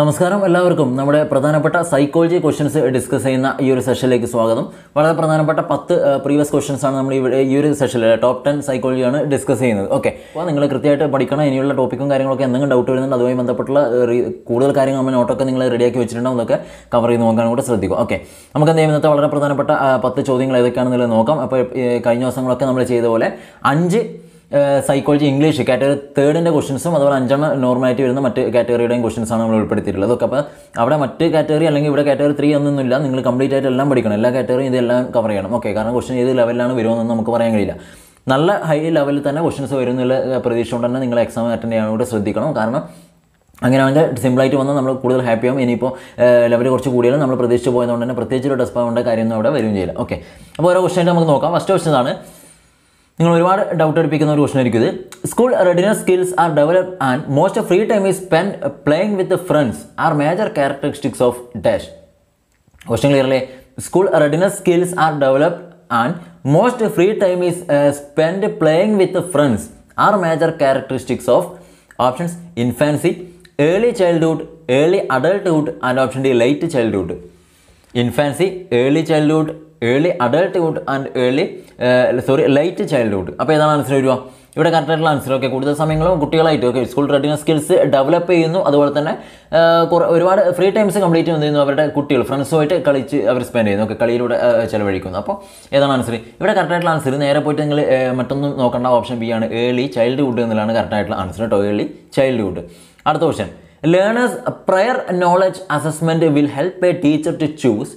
നമസ്കാരം എല്ലാവർക്കും. നമ്മുടെ പ്രധാനപ്പെട്ട സൈക്കോളജി ക്വസ്റ്റ്യൻസ് ഡിസ്കസ് ചെയ്യുന്ന ഈ ഒരു സെഷനിലേക്ക് സ്വാഗതം. വളരെ പ്രധാനപ്പെട്ട പത്ത് പ്രീവിയസ് ക്വസ്റ്റ്യൻസ് ആണ് നമ്മൾ ഇവിടെ ഈ ഒരു സെഷനിൽ ടോപ്പ് ടെൻ സൈക്കോളജിയാണ് ഡിസ്കസ് ചെയ്യുന്നത്. ഓക്കെ അപ്പോൾ നിങ്ങൾ കൃത്യമായിട്ട് പഠിക്കണം. ഇനിയുള്ള ടോപ്പിക്കും കാര്യങ്ങളൊക്കെ എന്തെങ്കിലും ഡൗട്ട് വരുന്നുണ്ട് അതുമായി ബന്ധപ്പെട്ടുള്ള കൂടുതൽ കാര്യങ്ങൾ നമ്മൾ നോട്ടൊക്കെ നിങ്ങൾ റെഡിയാക്കി വെച്ചിട്ടുണ്ടാവും കവർ ചെയ്ത് നോക്കാൻ കൂടെ ശ്രദ്ധിക്കും ഓക്കെ നമുക്ക് എന്ത് ഇന്നത്തെ വളരെ പ്രധാനപ്പെട്ട പത്ത് ചോദ്യങ്ങൾ ഏതൊക്കെയാണെന്നുള്ളത് നോക്കാം. അപ്പോൾ കഴിഞ്ഞ ദിവസങ്ങളൊക്കെ നമ്മൾ ചെയ്ത പോലെ അഞ്ച് സൈക്കോളജി ഇംഗ്ലീഷ് കാറ്റഗറി തേർഡിന്റെ ക്വസ്റ്റൻസും അതുപോലെ അഞ്ചാം നോർമാലിറ്റി വരുന്ന മറ്റ് കാറ്റഗറിയുടെയും ക്വസ്റ്റൻസാണ് നമ്മൾ ഉൾപ്പെടുത്തിയിട്ടുള്ളത്. അതൊക്കെ അപ്പോൾ അവിടെ മറ്റ് കാറ്റഗറി അല്ലെങ്കിൽ ഇവിടെ കാറ്റഗറി ത്രീ ഒന്നുമില്ല. നിങ്ങൾ കംപ്ലീറ്റ് ആയിട്ട് എല്ലാം പഠിക്കണം. എല്ലാ കാറ്റഗറിയും ഇതെല്ലാം കവർ ചെയ്യണം. ഓക്കെ കാരണം ക്വസ്റ്റൻ ഏത് ലെവലിലാണ് വരുമെന്ന് നമുക്ക് പറയാൻ കഴിയില്ല. നല്ല ഹൈ ലെവലിൽ തന്നെ ക്വസ്റ്റൻസ് വരുന്നുള്ള പ്രതീക്ഷ കൊണ്ട് തന്നെ നിങ്ങൾ എക്സാം അറ്റൻഡ് ചെയ്യാൻ കൂടെ ശ്രദ്ധിക്കണം. കാരണം അങ്ങനെ അവന്റെ സിമ്പിളായിട്ട് വന്നാൽ നമ്മൾ കൂടുതൽ ഹാപ്പി ആവും. ഇനിയിപ്പോൾ ലെവൽ കുറച്ച് കൂടിയാലും നമ്മൾ പ്രതീക്ഷിച്ച് പോയതുകൊണ്ട് തന്നെ പ്രത്യേകിച്ച് ഒരു ഡെസ്പാവേണ്ട കാര്യമൊന്നും അവിടെ വരികയും ചെയ്യില്ല. ഓക്കെ അപ്പോൾ ഓരോ ക്വസ്റ്റൻ നമുക്ക് നോക്കാം. ഫസ്റ്റ് ക്വസ്റ്റൻ ആണ് നിങ്ങൾ ഒരുപാട് ഡൗട്ട് അടിപ്പിക്കുന്ന ഒരു ക്വസ്റ്റൻ ആയിരിക്കും ഇത്. School readiness skills are develop and most free time is spend playing with friends are major characteristics of dash question clear അല്ലേ? School readiness skills are develop and most free time is spend playing with friends are major characteristics of options infancy early childhood early adulthood and option D late childhood infancy early childhood early adulthood and early sorry late childhood അപ്പോൾ ഏതാണ് answer വരിക? ഇവിടെ കറക്റ്റായിട്ടുള്ള answer ഒക്കെ കൂടുതൽ സമയങ്ങളും കുട്ടികളായിട്ട്. Okay school readiness skills develop ചെയ്യുന്നു. അതുപോലെ തന്നെ കുറേ ഒരുപാട് ഫ്രീ ടൈംസ് കംപ്ലീറ്റ് ചെയ്യുന്നു അവരുടെ കുട്ടികൾ. ഫ്രണ്ട്സുമായിട്ട് കളിച്ച് അവർ സ്പെൻഡ് ചെയ്യുന്നു. ഓക്കെ കളിയിലൂടെ ചിലവഴിക്കുന്നു. അപ്പോൾ ഏതാണ് ആൻസർ ഇവിടെ കറക്റ്റായിട്ടുള്ള ആൻസർ നേരെ പോയിട്ട് നിങ്ങൾ മറ്റൊന്നും നോക്കേണ്ട. ഓപ്ഷൻ ബി ആണ് ഏർലി ചൈൽഡ്ഹുഡ് എന്നുള്ളതാണ് കറക്റ്റായിട്ടുള്ള ആൻസർ കേട്ടോ ഏർലി ചൈൽഡ്ഹുഡ് അടുത്ത question learners prior knowledge assessment will help a teacher to choose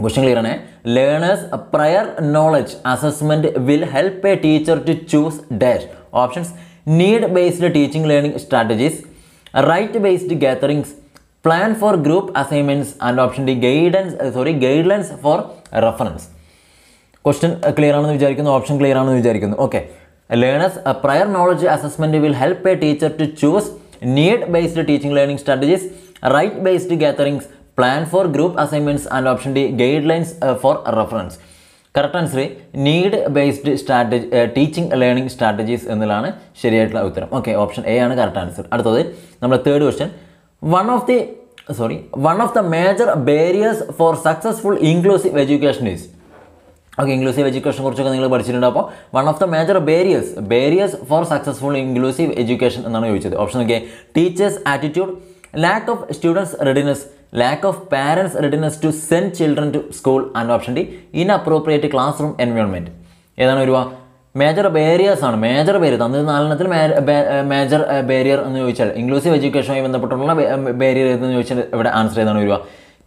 question clear ആണ്? Learners prior knowledge assessment will help a teacher to choose dash options need based teaching learning strategies right based gatherings plan for group assignments and option D guidance sorry guidelines for reference question clear ആണെന്ന് വിചാരിക്കുന്നു option clear ആണെന്ന് വിചാരിക്കുന്നു. Okay learners prior knowledge assessment will help a teacher to choose need based teaching learning strategies right based gatherings plan for group assignments and option D guidelines for reference correct answer need based strategy teaching learning strategies എന്നുള്ളതാണ് ശരിയായിട്ടുള്ള ഉത്തരം. Okay option A ആണ് correct answer അടുത്തത് നമ്മുടെ third question one of the sorry one of the major barriers for successful inclusive education is okay inclusive education കുറിച്ചൊക്കെ നിങ്ങൾ പഠിച്ചിട്ടുണ്ട് അപ്പോൾ one of the major barriers barriers for successful inclusive education എന്നാണ് ചോദിച്ചത്. Option okay teachers attitude lack of students readiness lack of parents readiness to send children to school and option D inappropriate classroom environment ഏതാണ് ഒരു major ബേരിയേഴ്സ് ആണ്. Major barrier തന്നത് നാലെണ്ണത്തിൽ major barrier എന്ന് ചോദിച്ചാൽ inclusive എഡ്യൂക്കേഷനുമായി ബന്ധപ്പെട്ടുള്ള barrier എന്ന് ചോദിച്ചാൽ ഇവിടെ ആൻസർ ഏതാണ് വരിക?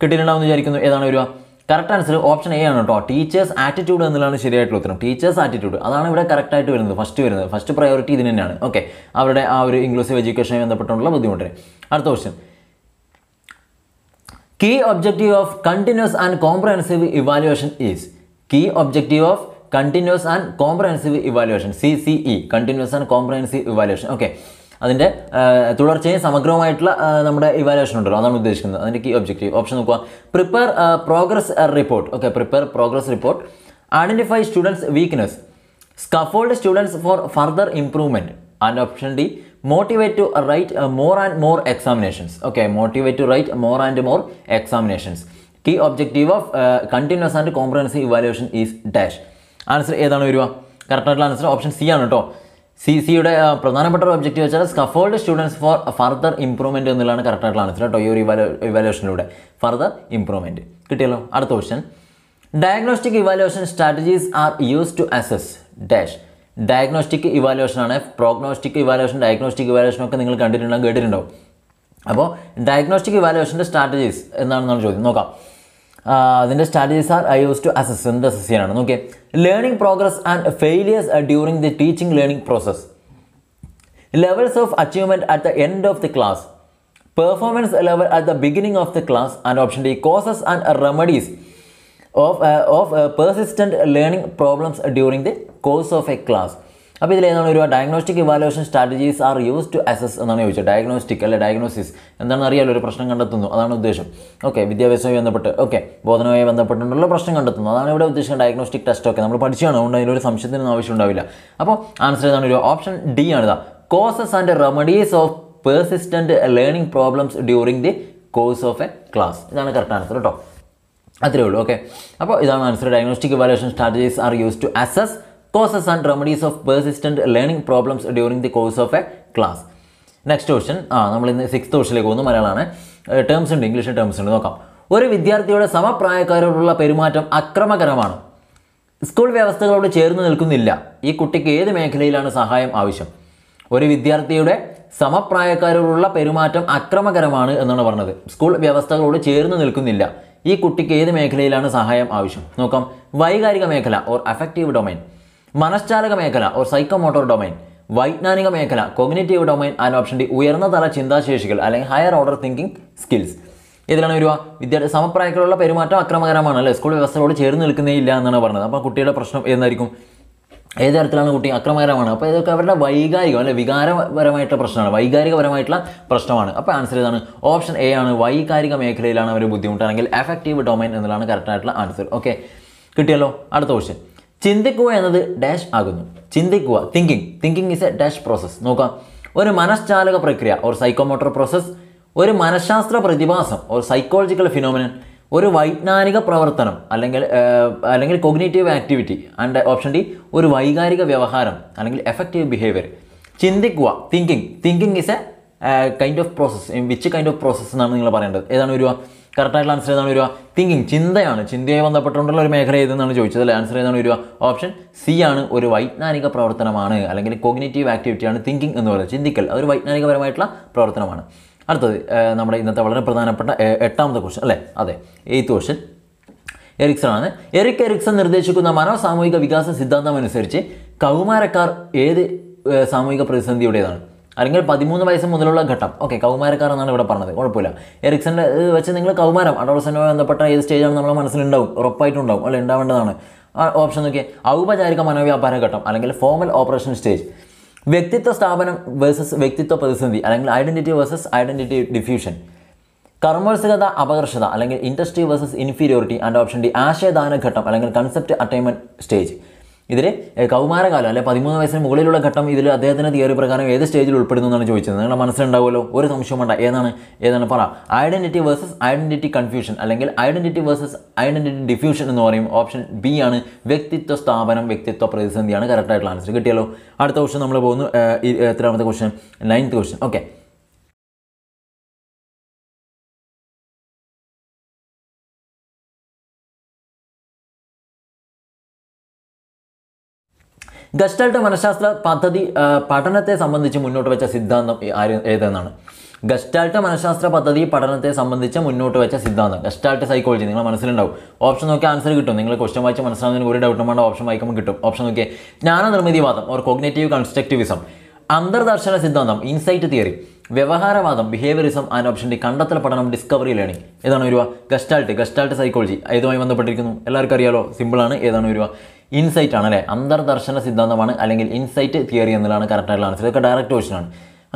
കിട്ടിയിട്ടുണ്ടാവുമെന്ന് വിചാരിക്കുന്നു. ഏതാണ് വരിക? കറക്റ്റ് ആൻസർ ഓപ്ഷൻ എ ആണ് കേട്ടോ ടീച്ചേഴ്സ് ആറ്റിറ്റ്യൂഡ് എന്നുള്ളതാണ് ശരിയായിട്ടുള്ള ഉത്തരം. ടീച്ചേഴ്സ് ആറ്റിറ്റ്യൂഡ് അതാണ് ഇവിടെ കറക്റ്റായിട്ട് വരുന്നത്. ഫസ്റ്റ് വരുന്നത്. ഫസ്റ്റ് പ്രയോറിറ്റി ഇതിന് തന്നെയാണ്. ഓക്കെ അവരുടെ ആ ഒരു ഇൻക്ലൂസീവ് എഡ്യൂക്കേഷനുമായി ബന്ധപ്പെട്ടുള്ള ബുദ്ധിമുട്ടിന്. അടുത്ത question key objective of continuous and comprehensive evaluation is Key objective of continuous and comprehensive evaluation CCE continuous and comprehensive evaluation. Okay. അതിന്റെ തുടർച്ചയും സമഗ്രമായിട്ടുള്ള ആ, നമ്മുടെ ഇവാലുവേഷൻ ഉണ്ടല്ലോ അതാണ് ഉദ്ദേശിക്കുന്നത്. അതിന്റെ കീ ഒബ്ജക്റ്റീവ് ഓപ്ഷൻ നോക്കുക. Prepare progress report okay prepare progress report identify students weakness scaffold students for further improvement and option D motivate to write more and more examinations okay motivate to write more and more examinations key objective of continuous and comprehensive evaluation is dash answer ഏതാണ് വരിക? Correct ആയിട്ടുള്ള answer option C ആണ് കേട്ടോ C സിയുടെ പ്രധാനപ്പെട്ട ഒരു objective വെച്ചാൽ scaffold students for further improvement എന്നുള്ളതാണ് കറക്റ്റ് ആയിട്ടുള്ള ആൻസർ കേട്ടോ ഈ ഒരു ഇവാലുവേഷനിലൂടെ ഫർദർ ഇംപ്രൂവ്മെന്റ് കിട്ടിയല്ലോ? അടുത്ത question diagnostic evaluation strategies are use to assess dash diagnostic evaluation ആണ്. പ്രോഗ്നോസ്റ്റിക് ഇവാലുവേഷൻ ഡയഗ്നോസ്റ്റിക് ഇവാലുവേഷൻ ഒക്കെ നിങ്ങൾ കണ്ടിട്ടുണ്ടാകും കേട്ടിട്ടുണ്ടാവും. അപ്പോൾ ഡയഗ്നോസ്റ്റിക് ഇവാലുവേഷന്റെ സ്ട്രാറ്റജീസ് എന്താണെന്നാണ് ചോദ്യം. നോക്കാം. അതിന്റെ strategies are I use to assess എന്ത് അസസ് ചെയ്യാനാണ്? നോക്കിയേ. Learning progress and failures during the teaching learning process levels of achievement at the end of the class performance level at the beginning of the class and option D causes and remedies. Of, of of learning problems during the course of a class. അപ്പോൾ ഇതിൽ ഏതാണ് ഒരു diagnostic evaluation strategies are use to assess എന്നാണ് ചോദിച്ചത്. Diagnostic അല്ലെ diagnosis എന്താണെന്ന് അറിയാലോ ഒരു പ്രശ്നം കണ്ടെത്തുന്നു. അതാണ് ഉദ്ദേശം. ഓക്കെ വിദ്യാഭ്യാസവുമായി ബന്ധപ്പെട്ട് ഓക്കെ ബോധനവുമായി ബന്ധപ്പെട്ടുള്ള പ്രശ്നം കണ്ടെത്തുന്നു അതാണ് ഇവിടെ ഉദ്ദേശിക്കുന്നത് ഡയഗ്നോസ്റ്റിക് ടെസ്റ്റ് ഒക്കെ. നമ്മൾ പഠിച്ചാണ് അതുകൊണ്ട് അതിലൊരു സംശയത്തിനൊന്നും ആവശ്യം ഉണ്ടാവില്ല. അപ്പോൾ ആൻസർ ഏതാണ്? ഒരു ഓപ്ഷൻ ഡി ആണ് ഇതാ. Causes and remedies of persistent learning problems during the course of a class ഇതാണ് കറക്റ്റ് ആൻസർ കേട്ടോ അത്രേ ഉള്ളൂ ഓക്കെ അപ്പോൾ ഇതാണ് answer diagnostic evaluation strategies are use to assess causes and remedies of persistent learning problems during the course of a class next question ആ നമ്മൾ ഇന്ന് six ക്വസ്റ്റിലേക്ക് പോകുന്നു മലയാളമാണ്. ടേംസ് ഉണ്ട് ഇംഗ്ലീഷ് ടേംസ് ഉണ്ട്. നോക്കാം. ഒരു വിദ്യാർത്ഥിയുടെ സമപ്രായക്കാരോടുള്ള പെരുമാറ്റം അക്രമകരമാണ്? സ്കൂൾ വ്യവസ്ഥകളോട് ചേർന്ന് നിൽക്കുന്നില്ല. ഈ കുട്ടിക്ക് ഏത് മേഖലയിലാണ് സഹായം ആവശ്യം? ഒരു വിദ്യാർത്ഥിയുടെ സമപ്രായക്കാരോടുള്ള പെരുമാറ്റം അക്രമകരമാണ് എന്നാണ് പറഞ്ഞത്. സ്കൂൾ വ്യവസ്ഥകളോട് ചേർന്ന് നിൽക്കുന്നില്ല. ഈ കുട്ടിക്ക് ഏത് മേഖലയിലാണ് സഹായം ആവശ്യം? നോക്കാം. വൈകാരിക മേഖല ഓർ അഫക്റ്റീവ് ഡൊമൈൻ മനഃശാലക മേഖല ഓർ സൈക്കോമോട്ടോർ ഡൊമൈൻ വൈജ്ഞാനിക മേഖല cognitive domain and option D ഉയർന്ന തല ചിന്താശേഷികൾ അല്ലെങ്കിൽ ഹയർ ഓർഡർ തിങ്കിങ് സ്കിൽസ് ഇതിലാണ് വരിക. വിദ്യാർത്ഥി സമപ്രായത്തിലുള്ള പെരുമാറ്റം അക്രമകരമാണ് അല്ലേ സ്കൂൾ വ്യവസ്ഥകളോട് ചേർന്ന് നിൽക്കുന്നേ ഇല്ല എന്നാണ് പറഞ്ഞത്. അപ്പോൾ കുട്ടിയുടെ പ്രശ്നം എന്തായിരിക്കും? ഏത് തരത്തിലാണ് കുട്ടി അക്രമകരമാണ്? അപ്പോൾ ഇതൊക്കെ അവരുടെ വൈകാരികം അല്ലെ വികാരപരമായിട്ടുള്ള പ്രശ്നമാണ്. വൈകാരികപരമായിട്ടുള്ള പ്രശ്നമാണ്. അപ്പോൾ ആൻസർ ഇതാണ്. ഓപ്ഷൻ എ ആണ്. വൈകാരിക മേഖലയിലാണ് അവർ ബുദ്ധിമുട്ടാണെങ്കിൽ എഫക്റ്റീവ് ഡൊമൈൻ എന്നുള്ളതാണ് കറക്റ്റായിട്ടുള്ള ആൻസർ ഓക്കെ കിട്ടിയല്ലോ? അടുത്ത ക്വസ്റ്റ്യൻ ചിന്തിക്കുക എന്നത് ഡാഷ് ആകുന്നു. ചിന്തിക്കുക. Thinking thinking is a dash process നോക്കാം. ഒരു മനഃശാലക പ്രക്രിയ ഒരു സൈക്കോമോട്ടർ പ്രോസസ്സ് ഒരു മനഃശാസ്ത്ര പ്രതിഭാസം ഒരു സൈക്കോളജിക്കൽ ഫിനോമിനൻ ഒരു വൈജ്ഞാനിക പ്രവർത്തനം അല്ലെങ്കിൽ അല്ലെങ്കിൽ cognitive activity and option D ഒരു വൈകാരിക വ്യവഹാരം അല്ലെങ്കിൽ എഫക്റ്റീവ് ബിഹേവിയർ ചിന്തിക്കുക thinking thinking is a kind of process which kind of process എന്നാണ് നിങ്ങൾ പറയേണ്ടത്? ഏതാണ് വരിക? കറക്റ്റായിട്ടുള്ള ആൻസർ ഏതാണ് വരിക? തിങ്കിങ് ചിന്തയാണ്. ചിന്തയെ ബന്ധപ്പെട്ടുകൊണ്ടുള്ള ഒരു മേഖല ഏതെന്നാണ് ചോദിച്ചത് അല്ലേ? ആൻസർ ഏതാണ് വരിക? ഓപ്ഷൻ സി ആണ് ഒരു വൈജ്ഞാനിക പ്രവർത്തനമാണ് അല്ലെങ്കിൽ കോഗ്നേറ്റീവ് ആക്ടിവിറ്റിയാണ് തിങ്കിങ് എന്ന് പറയുന്നത്. ചിന്തിക്കൽ അതൊരു വൈജ്ഞാനികപരമായിട്ടുള്ള പ്രവർത്തനമാണ്. അടുത്തത് നമ്മുടെ ഇന്നത്തെ വളരെ പ്രധാനപ്പെട്ട എട്ടാമത്തെ ക്വസ്റ്റ്യൻ അല്ലേ? അതെ എയ്ത്ത് ക്വസ്റ്റ്യൻ എറിക്സൺ ആണ് എറിക് എറിക്സൺ നിർദ്ദേശിക്കുന്ന മനോസാമൂഹിക വികാസ സിദ്ധാന്തം അനുസരിച്ച് കൗമാരക്കാർ ഏത് സാമൂഹിക പ്രതിസന്ധിയുടേതാണ്? അല്ലെങ്കിൽ പതിമൂന്ന് വയസ്സ് മുതലുള്ള ഘട്ടം. ഓക്കെ കൗമാരക്കാർ എന്നാണ് ഇവിടെ പറഞ്ഞത്. കുഴപ്പമില്ല. എറിക്സന്റെ വെച്ച് നിങ്ങൾ കൗമാരം അഡോളസനുമായി ബന്ധപ്പെട്ട ഏത് സ്റ്റേജാണ് നമ്മുടെ മനസ്സിലുണ്ടാവും? ഉറപ്പായിട്ടുണ്ടാവും അല്ലെ? ഉണ്ടാവേണ്ടതാണ്. ഓപ്ഷൻ നോക്കിയാൽ ഔപചാരിക മനോവ്യാപാര ഘട്ടം അല്ലെങ്കിൽ ഫോമൽ ഓപ്പറേഷൻ സ്റ്റേജ് വ്യക്തിത്വ സ്ഥാപനം വേഴ്സസ് വ്യക്തിത്വ പ്രതിസന്ധി അല്ലെങ്കിൽ ഐഡന്റിറ്റി വേഴ്സസ് ഐഡന്റിറ്റി ഡിഫ്യൂഷൻ കർമ്മോത്സുകത അപകർഷത അല്ലെങ്കിൽ industry versus inferiority and option D ആശയദാന ഘട്ടം അല്ലെങ്കിൽ കൺസെപ്റ്റ് അറ്റൈൻമെന്റ് സ്റ്റേജ് ഇതിൽ കൗമാരകാലം അല്ലെ പതിമൂന്ന് വയസ്സിന് മുകളിലുള്ള ഘട്ടം ഇതിൽ അദ്ദേഹത്തിന്റെ തിയറി പ്രകാരം ഏത് സ്റ്റേജിൽ ഉൾപ്പെടുന്നു എന്നാണ് ചോദിച്ചത്. നിങ്ങളുടെ മനസ്സിലുണ്ടാവുമല്ലോ? ഒരു സംശയം വേണ്ട. ഏതാണ്? ഏതാണ്? പറ. ഐഡന്റിറ്റി വേഴ്സസ് ഐഡന്റിറ്റി കൺഫ്യൂഷൻ അല്ലെങ്കിൽ ഐഡന്റിറ്റി വേഴ്സസ് ഐഡന്റിറ്റി ഡിഫ്യൂഷൻ എന്ന് പറയും. ഓപ്ഷൻ ബി ആണ് വ്യക്തിത്വ സ്ഥാപനം വ്യക്തിത്വ പ്രതിസന്ധിയാണ്. കറക്റ്റായിട്ടുള്ള ആൻസർ കിട്ടിയല്ലോ. അടുത്ത ക്വസ്റ്റൻ നമ്മൾ പോകുന്നു എത്രാമത്തെ question ninth question okay Gestalt മനഃശാസ്ത്ര പദ്ധതി പഠനത്തെ സംബന്ധിച്ച് മുന്നോട്ട് വെച്ച സിദ്ധാന്തം ആര് ഏതെന്നാണ്? ഗസ്റ്റാൾട്ട് മനഃശാസ്ത്ര പദ്ധതി പഠനത്തെ സംബന്ധിച്ച് മുന്നോട്ട് വെച്ച സിദ്ധാന്തം. ഗസ്റ്റാൾട്ട് സൈക്കോളജി നിങ്ങൾ മനസ്സിലുണ്ടാവും. ഓപ്ഷൻ നോക്കി ആൻസർ കിട്ടും. നിങ്ങൾ ക്വസ്റ്റ്യൻ വായിച്ച് മനസ്സിലാവുന്നതിന് ഒരു ഡൗട്ടും വേണ്ട ഓപ്ഷൻ വായിക്കുമ്പോൾ കിട്ടും. ഓപ്ഷൻ നോക്കിയേ ജ്ഞാനനിർമ്മിതിവാദം ഓർ കോഗ്നേറ്റീവ് കൺസ്ട്രക്റ്റിവിസം അന്തർദർശന സിദ്ധാന്തം ഇൻസൈറ്റ് തിയറി വ്യവഹാരവാദം ബിഹേവിയറിസം ആൻഡ് ഓപ്ഷൻ ഡി കണ്ടെത്തൽ പഠനം ഡിസ്കവറി ലേണിംഗ് ഏതാണ് വരുവ ഗസ്റ്റാൾട്ട്. ഗസ്റ്റാൾട്ട് സൈക്കോളജി ഏതുമായി ബന്ധപ്പെട്ടിരിക്കുന്നു? എല്ലാവർക്കും അറിയാലോ? സിമ്പിളാണ് ഏതാണ് വരിക? ഇൻസൈറ്റ് ആണ് അല്ലേ അന്തർദർശന സിദ്ധാന്തമാണ് അല്ലെങ്കിൽ ഇൻസൈറ്റ് തിയറി എന്നുള്ളതാണ് കറക്റ്റായിട്ടുള്ള ആൻസർ ഇതൊക്കെ ഡയറക്റ്റ് ക്വസ്റ്റൻ ആണ്.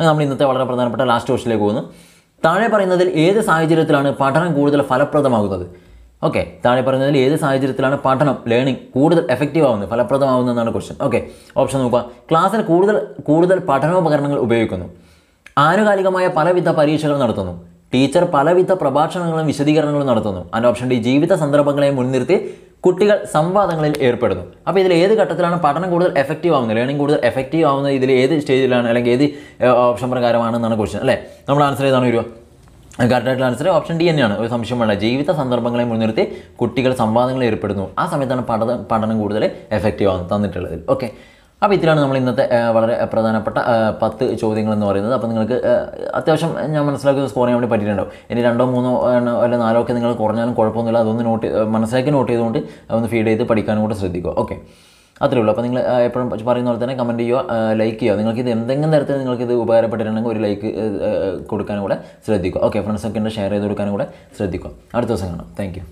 നമ്മൾ ഇന്നത്തെ വളരെ പ്രധാനപ്പെട്ട ലാസ്റ്റ് ക്വസ്റ്റിലേക്ക് പോകുന്നു. താഴെ പറയുന്നതിൽ ഏത് സാഹചര്യത്തിലാണ് പഠനം കൂടുതൽ ഫലപ്രദമാകുന്നത്? ഓക്കെ താഴെ പറയുന്നതിൽ ഏത് സാഹചര്യത്തിലാണ് പഠനം ലേണിംഗ് കൂടുതൽ എഫക്റ്റീവ് ആവുന്നത് ഫലപ്രദമാവുന്നത് എന്നാണ് ക്വസ്റ്റൻ ഓക്കെ ഓപ്ഷൻ നോക്കുക. ക്ലാസ്സിൽ കൂടുതൽ കൂടുതൽ പഠനോപകരണങ്ങൾ ഉപയോഗിക്കുന്നു. ആനുകാലികമായ പലവിധ പരീക്ഷകൾ നടത്തുന്നു. ടീച്ചർ പലവിധ പ്രഭാഷണങ്ങളും വിശദീകരണങ്ങളും നടത്തുന്നു. അതിന്റെ ഓപ്ഷൻ ഡി ജീവിത സന്ദർഭങ്ങളെ മുൻനിർത്തി കുട്ടികൾ സംവാദങ്ങളിൽ ഏർപ്പെടുന്നു. അപ്പോൾ ഇതിൽ ഏത് ഘട്ടത്തിലാണ് പഠനം കൂടുതൽ എഫക്റ്റീവ് ആവുന്നത്? ലേണിംഗ് കൂടുതൽ എഫക്റ്റീവ് ആവുന്നത് ഇതിൽ ഏത് സ്റ്റേജിലാണ് അല്ലെങ്കിൽ ഏത് ഓപ്ഷൻ പ്രകാരമാണെന്നാണ് ക്വസ്റ്റ്യൻ അല്ലേ? നമ്മൾ ആൻസർ ചെയ്താണ് വരിക? കറക്റ്റായിട്ടുള്ള ആൻസർ ഓപ്ഷൻ ഡി തന്നെയാണ്. ഒരു സംശയം വേണ്ട. ജീവിത സന്ദർഭങ്ങളെ മുൻനിർത്തി കുട്ടികൾ സംവാദങ്ങളിൽ ഏർപ്പെടുന്നു. ആ സമയത്താണ് പഠനം പഠനം കൂടുതൽ എഫക്റ്റീവ് ആവുന്നത് തന്നിട്ടുള്ളത് ഓക്കെ അപ്പോൾ ഇതിലാണ് നമ്മൾ ഇന്നത്തെ വളരെ പ്രധാനപ്പെട്ട പത്ത് ചോദ്യങ്ങൾ എന്ന് പറയുന്നത്. അപ്പോൾ നിങ്ങൾക്ക് അത്യാവശ്യം ഞാൻ മനസ്സിലാക്കി സ്കോർ ചെയ്യാൻ വേണ്ടി പറ്റിയിട്ടുണ്ടാവും. ഇനി രണ്ടോ മൂന്നോ എണ്ണോ അല്ല നാലോ ഒക്കെ നിങ്ങൾ കുറഞ്ഞാലും കുഴപ്പമൊന്നുമില്ല. അതൊന്ന് നോട്ട് മനസ്സിലാക്കി നോട്ട് ചെയ്തുകൊണ്ട് അതൊന്ന് ഫീഡ് ചെയ്ത് പഠിക്കാനും കൂടെ ശ്രദ്ധിക്കുക. ഓക്കെ അത്രേ ഉള്ളൂ. അപ്പോൾ നിങ്ങൾ എപ്പോഴും പറയുന്ന പോലെ തന്നെ കമന്റ് ചെയ്യുക ലൈക്ക് ചെയ്യുക. നിങ്ങൾക്ക് ഇത് എന്തെങ്കിലും തരത്തിൽ നിങ്ങൾക്ക് ഇത് ഉപകാരപ്പെട്ടിട്ടുണ്ടെങ്കിൽ ഒരു ലൈക്ക് കൊടുക്കാനും കൂടെ ശ്രദ്ധിക്കുക. ഓക്കെ ഫ്രണ്ട്സൊക്കെ ഉണ്ട് ഷെയർ ചെയ്ത് കൊടുക്കാനും കൂടെ ശ്രദ്ധിക്കുക. അടുത്ത ദിവസം കാണാം. താങ്ക്